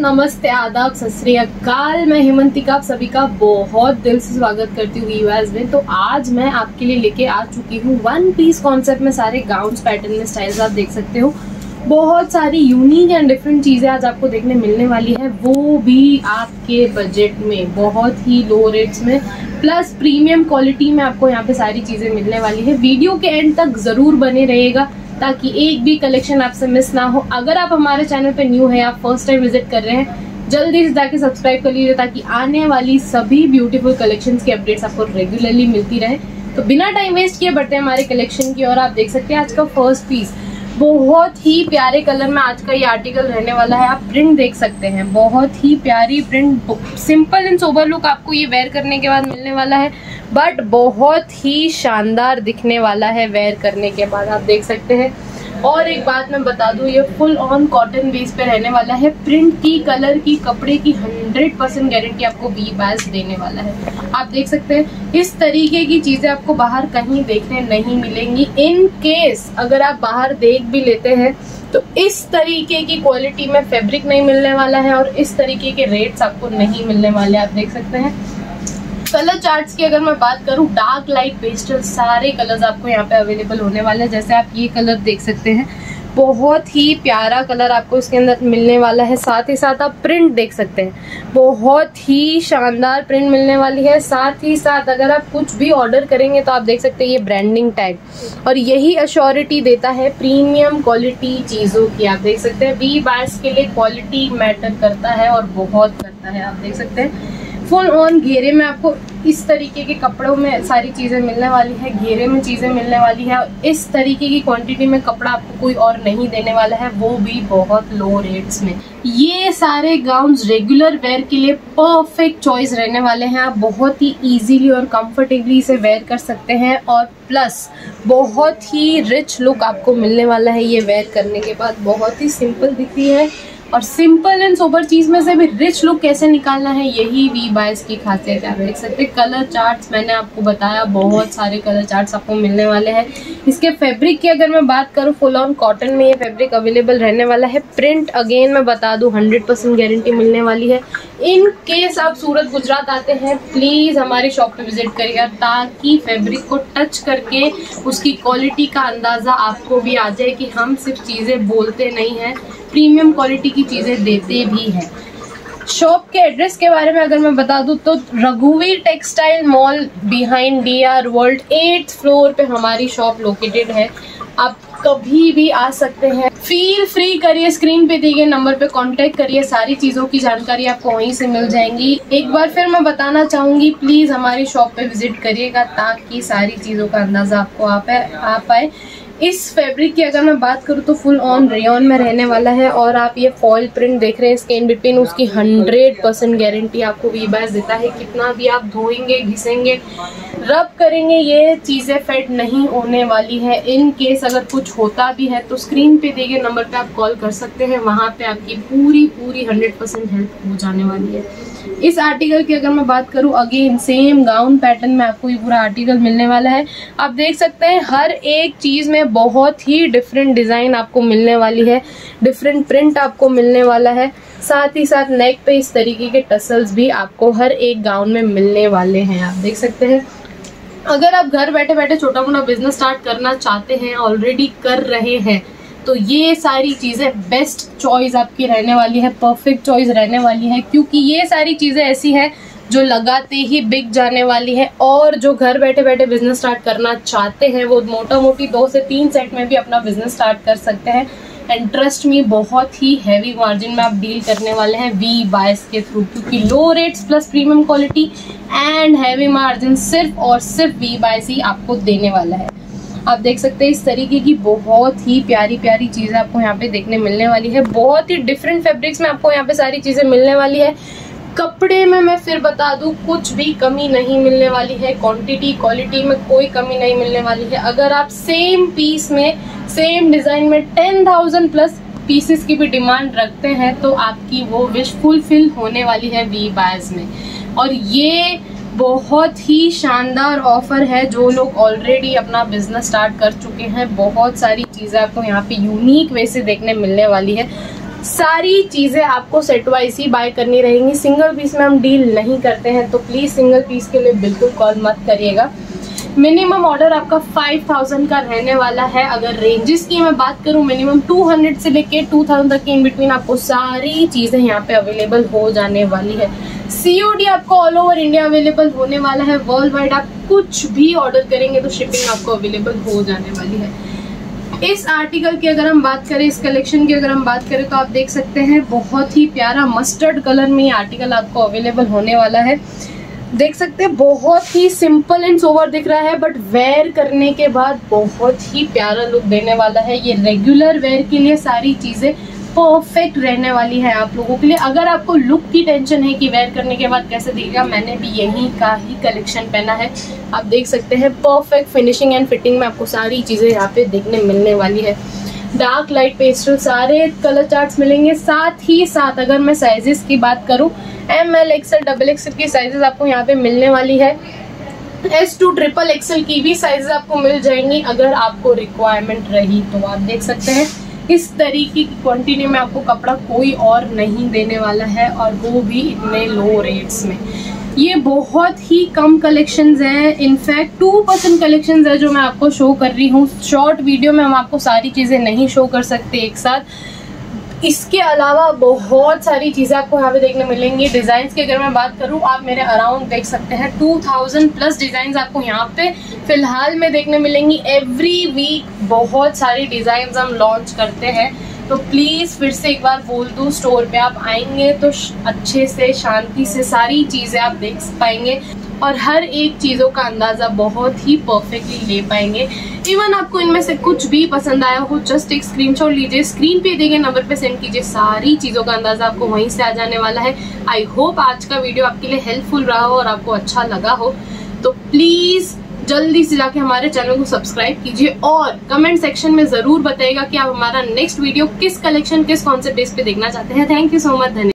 नमस्ते, आदाब, सत श्री अकाल। मैं हेमंतिका, आप सभी का बहुत दिल से स्वागत करती हूँ यूएस में। तो आज मैं आपके लिए लेके आ चुकी हूँ वन पीस कॉन्सेप्ट में सारे गाउन्स पैटर्न में स्टाइल्स आप देख सकते हो। बहुत सारी यूनिक एंड डिफरेंट चीज़ें आज आपको देखने मिलने वाली है। वो भी आपके बजट में, बहुत ही लो रेट्स में। प्लस प्रीमियम क्वालिटी में आपको यहाँ पे सारी चीज़ें मिलने वाली है। वीडियो के एंड तक ज़रूर बने रहेगा ताकि एक भी कलेक्शन आपसे मिस ना हो। अगर आप हमारे चैनल पे न्यू है, आप फ़र्स्ट टाइम विज़िट कर रहे हैं, जल्दी से जाके सब्सक्राइब कर लीजिए ताकि आने वाली सभी ब्यूटीफुल कलेक्शन की अपडेट्स आपको रेगुलरली मिलती रहे। तो बिना टाइम वेस्ट किए बढ़ते हैं हमारे कलेक्शन की और आप देख सकते हैं आज का फ़र्स्ट पीस बहुत ही प्यारे कलर में आज का ये आर्टिकल रहने वाला है। आप प्रिंट देख सकते हैं। बहुत ही प्यारी print simple and sober look आपको ये वेयर करने के बाद मिलने वाला है। बट बहुत ही शानदार दिखने वाला है वेयर करने के बाद। आप देख सकते हैं। और एक बात मैं बता दूँ, ये फुल ऑन कॉटन बेस पे रहने वाला है। प्रिंट की कलर की, कपड़े की 100 परसेंट गारंटी आपको बी बैस देने वाला है। आप देख सकते हैं, इस तरीके की चीज़ें आपको बाहर कहीं देखने नहीं मिलेंगी। इन केस अगर आप बाहर देख भी लेते हैं तो इस तरीके की क्वालिटी में फैब्रिक नहीं मिलने वाला है और इस तरीके के रेट्स आपको नहीं मिलने वाले। आप देख सकते हैं कलर चार्ट्स की अगर मैं बात करूँ डार्क लाइट पेस्टल सारे कलर्स आपको यहाँ पे अवेलेबल होने वाले हैं। जैसे आप ये कलर देख सकते हैं। बहुत ही प्यारा कलर आपको इसके अंदर मिलने वाला है। साथ ही साथ आप प्रिंट देख सकते हैं। बहुत ही शानदार प्रिंट मिलने वाली है। साथ ही साथ अगर आप कुछ भी ऑर्डर करेंगे तो आप देख सकते हैं ये ब्रांडिंग टैग और यही अश्योरिटी देता है प्रीमियम क्वालिटी चीज़ों की। आप देख सकते हैं वी बायर्स के लिए क्वालिटी मैटर करता है और बहुत करता है। आप देख सकते हैं फुल ऑन घेरे में आपको इस तरीके के कपड़ों में सारी चीज़ें मिलने वाली है, घेरे में चीज़ें मिलने वाली है इस तरीके की क्वांटिटी में कपड़ा आपको कोई और नहीं देने वाला है, वो भी बहुत लो रेट्स में। ये सारे गाउन्स रेगुलर वेयर के लिए परफेक्ट चॉइस रहने वाले हैं। आप बहुत ही इजीली और कंफर्टेबली इसे वेयर कर सकते हैं और प्लस बहुत ही रिच लुक आपको मिलने वाला है ये वेयर करने के बाद। बहुत ही सिंपल दिख रही है। और सिंपल एंड सोबर चीज़ में से भी रिच लुक कैसे निकालना है, यही वी बायस की खासियत है। आप देख सकते हैं कलर चार्ट्स मैंने आपको बताया, बहुत सारे कलर चार्ट्स आपको मिलने वाले हैं। इसके फैब्रिक की अगर मैं बात करूँ फुल ऑन कॉटन में ये फैब्रिक अवेलेबल रहने वाला है। प्रिंट अगेन मैं बता दूँ हंड्रेड गारंटी मिलने वाली है। इन केस आप सूरत गुजरात आते हैं। प्लीज़ हमारी शॉप पे विज़िट करिएगा ताकि फैब्रिक को टच करके उसकी क्वालिटी का अंदाज़ा आपको भी आ जाए कि हम सिर्फ़ चीज़ें बोलते नहीं हैं प्रीमियम क्वालिटी की चीज़ें देते भी हैं। शॉप के एड्रेस के बारे में अगर मैं बता दूँ तो रघुवीर textile mall behind D R world eight floor पे हमारी शॉप लोकेटेड है। आप कभी भी आ सकते हैं। फील फ्री करिए स्क्रीन पे दिए गए नंबर पे कांटेक्ट करिए, सारी चीज़ों की जानकारी आपको वहीं से मिल जाएँगी। एक बार फिर मैं बताना चाहूँगी प्लीज़ हमारी शॉप पे विज़िट करिएगा ताकि सारी चीज़ों का अंदाज़ा आपको आ पाए। इस फैब्रिक की अगर मैं बात करूँ तो फुल ऑन रेन में रहने वाला है और आप ये फॉल प्रिंट देख रहे हैं, इसके इन बिटवीन उसकी हंड्रेड परसेंट गारंटी आपको वी बैस देता है। कितना भी आप धोएँगे, घिसेंगे रब करेंगे, ये चीज़ें फेड नहीं होने वाली है। इन केस अगर कुछ होता भी है तो स्क्रीन पे दिए गए नंबर पे आप कॉल कर सकते हैं। वहाँ पे आपकी पूरी पूरी हंड्रेड परसेंट हेल्प हो जाने वाली है। इस आर्टिकल की अगर मैं बात करूँ अगेन सेम गाउन पैटर्न में आपको ये पूरा आर्टिकल मिलने वाला है। आप देख सकते हैं, हर एक चीज़ में बहुत ही डिफरेंट डिज़ाइन आपको मिलने वाली है डिफरेंट प्रिंट आपको मिलने वाला है। साथ ही साथ नेक पे इस तरीके के टसल्स भी आपको हर एक गाउन में मिलने वाले हैं, आप देख सकते हैं। अगर आप घर बैठे बैठे छोटा मोटा बिज़नेस स्टार्ट करना चाहते हैं ऑलरेडी कर रहे हैं तो ये सारी चीज़ें बेस्ट चॉइस आपकी रहने वाली है परफेक्ट चॉइस रहने वाली है, क्योंकि ये सारी चीज़ें ऐसी हैं जो लगाते ही बिक जाने वाली है और जो घर बैठे बैठे बिज़नेस स्टार्ट करना चाहते हैं, वो मोटा मोटी दो से तीन सेट में भी अपना बिज़नेस स्टार्ट कर सकते हैं। एंड ट्रस्ट में बहुत ही हैवी मार्जिन में आप डील करने वाले हैं वी बायस के थ्रू क्योंकि low rates plus premium quality and heavy margin सिर्फ़ और सिर्फ़ वी बायस ही आपको देने वाला है। आप देख सकते हैं इस तरीके की बहुत ही प्यारी प्यारी चीज़ें आपको यहाँ पे देखने मिलने वाली है। बहुत ही डिफरेंट फैब्रिक्स में आपको यहाँ पे सारी चीज़ें मिलने वाली है। कपड़े में मैं फिर बता दूँ, कुछ भी कमी नहीं मिलने वाली है। क्वांटिटी क्वालिटी में कोई कमी नहीं मिलने वाली है। अगर आप सेम पीस में सेम डिज़ाइन में टेन थाउज़ेंड प्लस पीसेस की भी डिमांड रखते हैं तो आपकी वो विश फुलफिल होने वाली है वी बायर्स में। और ये बहुत ही शानदार ऑफ़र है जो लोग ऑलरेडी अपना बिज़नेस स्टार्ट कर चुके हैं। बहुत सारी चीज़ें आपको यहाँ पे यूनिक वे से देखने मिलने वाली है। सारी चीज़ें आपको सेट वाइज ही बाय करनी रहेंगी। सिंगल पीस में हम डील नहीं करते हैं तो प्लीज़ सिंगल पीस के लिए बिल्कुल कॉल मत करिएगा। मिनिमम ऑर्डर आपका 5000 का रहने वाला है। अगर रेंजेस की मैं बात करूँ मिनिमम 200 से लेके 2000 तक के इन बिटवीन आपको सारी चीज़ें यहाँ पे अवेलेबल हो जाने वाली है। सीओडी आपको ऑल ओवर इंडिया अवेलेबल होने वाला है. वर्ल्ड वाइड आप कुछ भी ऑर्डर करेंगे तो शिपिंग आपको अवेलेबल हो जाने वाली है. इस आर्टिकल की अगर हम बात करें, इस कलेक्शन की अगर हम बात करें तो आप देख सकते हैं, बहुत ही प्यारा मस्टर्ड कलर में ये आर्टिकल आपको अवेलेबल होने वाला है. देख सकते हैं, बहुत ही सिंपल एंड सोवर दिख रहा है बट वेयर करने के बाद बहुत ही प्यारा लुक देने वाला है. ये रेगुलर वेयर के लिए सारी चीज़ें परफेक्ट रहने वाली है आप लोगों के लिए। अगर आपको लुक की टेंशन है कि वेयर करने के बाद कैसे दिखेगा, मैंने भी यही का ही कलेक्शन पहना है। आप देख सकते हैं परफेक्ट फिनिशिंग एंड फिटिंग में आपको सारी चीज़ें यहाँ पे देखने मिलने वाली है। डार्क लाइट पेस्टल सारे कलर चार्ट्स मिलेंगे। साथ ही साथ अगर मैं साइजेस की बात करूँ M L XL double XL की साइजेस आपको यहाँ पे मिलने वाली है। एस टू ट्रिपल एक्सएल की भी साइजेस आपको मिल जाएँगी अगर आपको रिक्वायरमेंट रही तो आप देख सकते हैं। इस तरीके की क्वान्टिटी में आपको कपड़ा कोई और नहीं देने वाला है और वो भी इतने लो रेट्स में। ये बहुत ही कम कलेक्शंस हैं। In fact two percent collection है जो मैं आपको शो कर रही हूँ। शॉर्ट वीडियो में हम आपको सारी चीज़ें नहीं शो कर सकते एक साथ। इसके अलावा बहुत सारी चीज़ें आपको यहाँ पे देखने मिलेंगी। डिज़ाइन की अगर मैं बात करूँ, आप मेरे अराउंड देख सकते हैं। 2000 प्लस डिज़ाइन आपको यहाँ पे फ़िलहाल में देखने मिलेंगी। एवरी वीक बहुत सारी डिज़ाइन हम लॉन्च करते हैं। तो प्लीज़ फिर से एक बार बोल दूँ स्टोर पे आप आएँगे तो अच्छे से, शांति से सारी चीज़ें आप देख पाएँगे। और हर एक चीज़ों का अंदाज़ा बहुत ही परफेक्टली ले पाएँगे। इवन आपको इनमें से कुछ भी पसंद आया हो जस्ट एक स्क्रीनशॉट लीजिए स्क्रीन पे दिए नंबर पे सेंड कीजिए, सारी चीज़ों का अंदाज़ा आपको वहीं से आ जाने वाला है। आई होप आज का वीडियो आपके लिए हेल्पफुल रहा हो और आपको अच्छा लगा हो। तो प्लीज़ जल्दी से जाके हमारे चैनल को सब्सक्राइब कीजिए और कमेंट सेक्शन में ज़रूर बताइएगा कि आप हमारा नेक्स्ट वीडियो किस कलेक्शन किस कॉन्सेप्ट बेस पे देखना चाहते हैं। थैंक यू सो मच धन्यवाद।